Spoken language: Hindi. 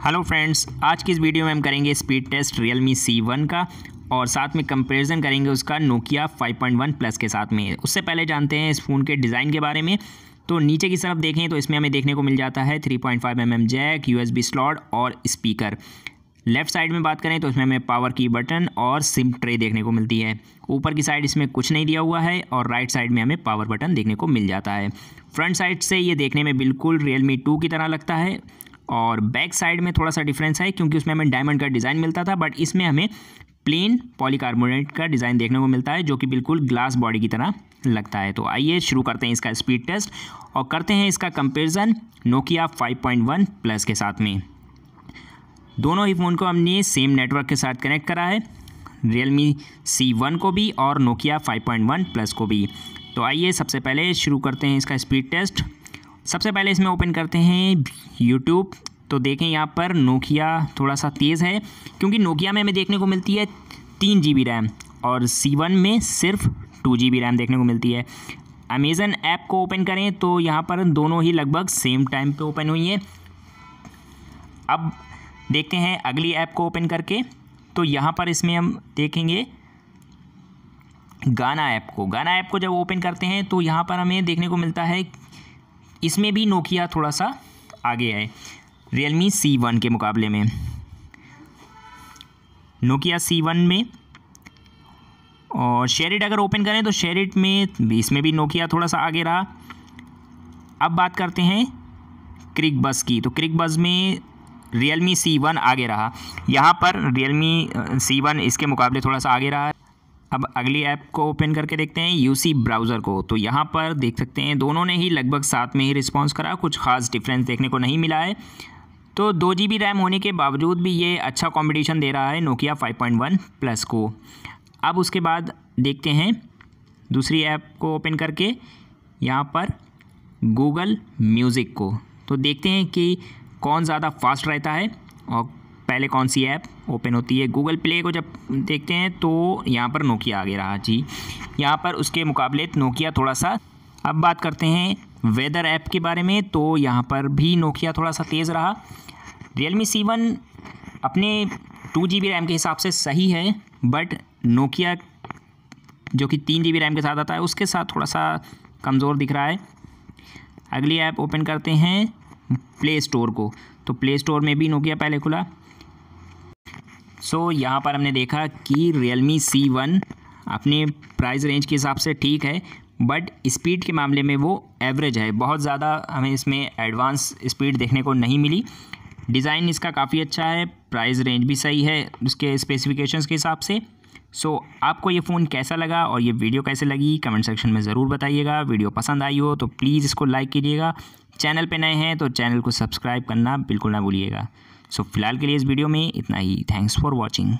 हेलो फ्रेंड्स आज की इस वीडियो में हम करेंगे speed test Realme C one का और साथ में कंपैरिजन करेंगे उसका नोकिया 5.1 प्लस के साथ में। उससे पहले जानते हैं इस फ़ोन के डिज़ाइन के बारे में। तो नीचे की तरफ़ देखें तो इसमें हमें देखने को मिल जाता है 3.5 point mm jack USB slot और स्पीकर लेफ़्ट साइड में बात करें तो इसमें हमें पावर की बटन और सिम ट्रे देखने को मिलती है। ऊपर की साइड इसमें कुछ नहीं दिया हुआ है और राइट साइड में हमें पावर बटन देखने को मिल जाता है। फ्रंट साइड से ये देखने में बिल्कुल रियलमी टू की तरह लगता है। और बैक साइड में थोड़ा सा डिफरेंस है, क्योंकि उसमें हमें डायमंड का डिज़ाइन मिलता था बट इसमें हमें प्लेन पॉलीकार्बोनेट का डिज़ाइन देखने को मिलता है, जो कि बिल्कुल ग्लास बॉडी की तरह लगता है। तो आइए शुरू करते हैं इसका स्पीड टेस्ट और करते हैं इसका कंपेरिजन नोकिया 5.1 प्लस के साथ में। दोनों ही फ़ोन को हमने सेम नेटवर्क के साथ कनेक्ट करा है रियलमी सी वन को भी और नोकिया 5.1 प्लस को भी। तो आइए सबसे पहले शुरू करते हैं इसका स्पीड टेस्ट सबसे पहले इसमें ओपन करते हैं यूट्यूब तो देखें यहाँ पर नोकिया थोड़ा सा तेज़ है, क्योंकि नोकिया में हमें देखने को मिलती है तीन जी रैम और सी वन में सिर्फ़ टू जी रैम देखने को मिलती है। अमेज़न ऐप को ओपन करें तो यहाँ पर दोनों ही लगभग सेम टाइम पे ओपन हुई हैं। अब देखते हैं अगली ऐप को ओपन करके तो यहाँ पर इसमें हम देखेंगे गाना ऐप को। गाना ऐप को जब ओपन करते हैं तो यहाँ पर हमें देखने को मिलता है इसमें भी नोकिया थोड़ा सा आगे है। रियलमी सी वन के मुकाबले में। नोकिया सी वन में और शेरिट अगर ओपन करें तो शेरिट में इसमें भी नोकिया थोड़ा सा आगे रहा। अब बात करते हैं क्रिक बस की। तो क्रिक बस में रियलमी सी वन आगे रहा। यहाँ पर रियलमी सी वन इसके मुकाबले थोड़ा सा आगे रहा। अब अगली ऐप को ओपन करके देखते हैं यूसी ब्राउज़र को। तो यहाँ पर देख सकते हैं, दोनों ने ही लगभग साथ में ही रिस्पॉन्स करा, कुछ खास डिफरेंस देखने को नहीं मिला है। तो दो जी रैम होने के बावजूद भी ये अच्छा कॉम्पिटिशन दे रहा है नोकिया 5.1 प्लस को। अब उसके बाद देखते हैं, दूसरी ऐप को ओपन करके, यहाँ पर गूगल म्यूज़िक को। तो देखते हैं कि कौन ज़्यादा फास्ट रहता है और पहले कौन सी ऐप ओपन होती है? गूगल प्ले को जब देखते हैं तो यहाँ पर नोकिया आगे रहा, जी। यहाँ पर उसके मुकाबले नोकिया थोड़ा सा अब बात करते हैं वेदर ऐप के बारे में तो यहाँ पर भी नोकिया थोड़ा सा तेज़ रहा। रियलमी सी वन अपने टू जी बी रैम के हिसाब से सही है बट नोकिया जो कि तीन जी बी रैम के साथ आता है, उसके साथ थोड़ा सा कमज़ोर दिख रहा है। अगली ऐप ओपन करते हैं प्ले स्टोर को तो प्ले स्टोर में भी नोकिया पहले खुला। सो so, यहाँ पर हमने देखा कि रियलमी सी वन अपने प्राइस रेंज के हिसाब से ठीक है बट स्पीड के मामले में वो एवरेज है। बहुत ज़्यादा हमें इसमें एडवांस स्पीड देखने को नहीं मिली। डिज़ाइन इसका काफ़ी अच्छा है प्राइस रेंज भी सही है उसके स्पेसिफिकेशंस के हिसाब से। सो so, आपको ये फ़ोन कैसा लगा और ये वीडियो कैसे लगी कमेंट सेक्शन में ज़रूर बताइएगा। वीडियो पसंद आई हो तो प्लीज़ इसको लाइक कीजिएगा। चैनल पे नए हैं तो चैनल को सब्सक्राइब करना बिल्कुल ना भूलिएगा। सो so, फ़िलहाल के लिए इस वीडियो में इतना ही. Thanks for watching